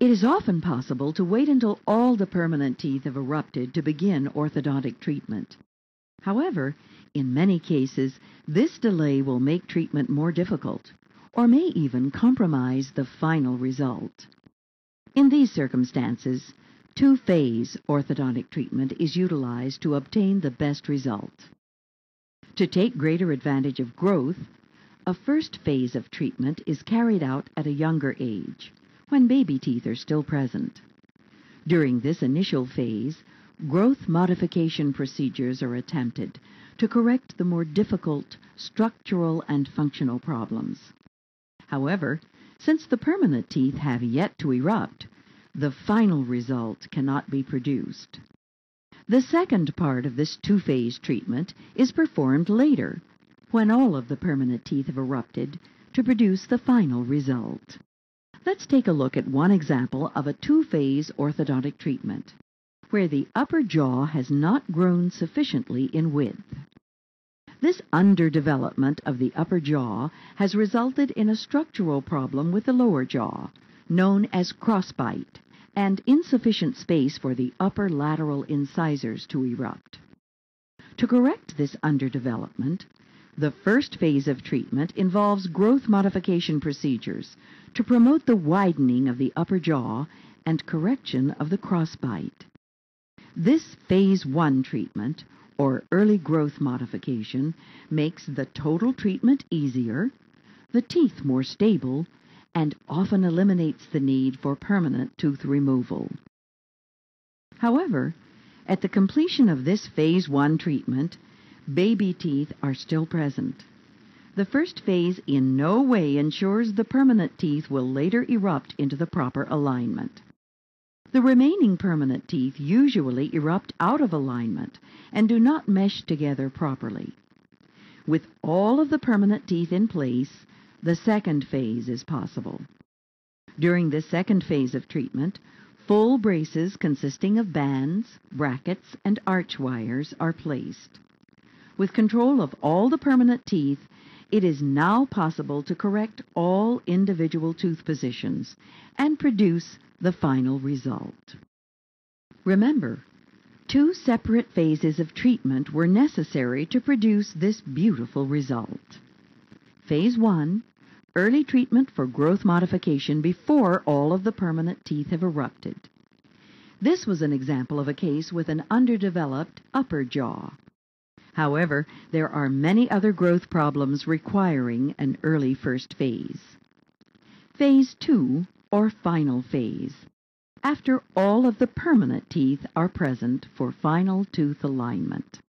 It is often possible to wait until all the permanent teeth have erupted to begin orthodontic treatment. However, in many cases, this delay will make treatment more difficult, or may even compromise the final result. In these circumstances, two-phase orthodontic treatment is utilized to obtain the best result. To take greater advantage of growth, a first phase of treatment is carried out at a younger age, when baby teeth are still present. During this initial phase, growth modification procedures are attempted to correct the more difficult structural and functional problems. However, since the permanent teeth have yet to erupt, the final result cannot be produced. The second part of this two-phase treatment is performed later, when all of the permanent teeth have erupted, to produce the final result. Let's take a look at one example of a two-phase orthodontic treatment, where the upper jaw has not grown sufficiently in width. This underdevelopment of the upper jaw has resulted in a structural problem with the lower jaw, known as crossbite, and insufficient space for the upper lateral incisors to erupt. To correct this underdevelopment, the first phase of treatment involves growth modification procedures to promote the widening of the upper jaw and correction of the crossbite. This Phase 1 treatment, or early growth modification, makes the total treatment easier, the teeth more stable, and often eliminates the need for permanent tooth removal. However, at the completion of this Phase 1 treatment, baby teeth are still present. The first phase in no way ensures the permanent teeth will later erupt into the proper alignment. The remaining permanent teeth usually erupt out of alignment and do not mesh together properly. With all of the permanent teeth in place, the second phase is possible. During this second phase of treatment, full braces consisting of bands, brackets, and arch wires are placed. With control of all the permanent teeth, it is now possible to correct all individual tooth positions and produce the final result. Remember, two separate phases of treatment were necessary to produce this beautiful result. Phase 1, early treatment for growth modification before all of the permanent teeth have erupted. This was an example of a case with an underdeveloped upper jaw. However, there are many other growth problems requiring an early first phase. Phase 2, or final phase, after all of the permanent teeth are present for final tooth alignment.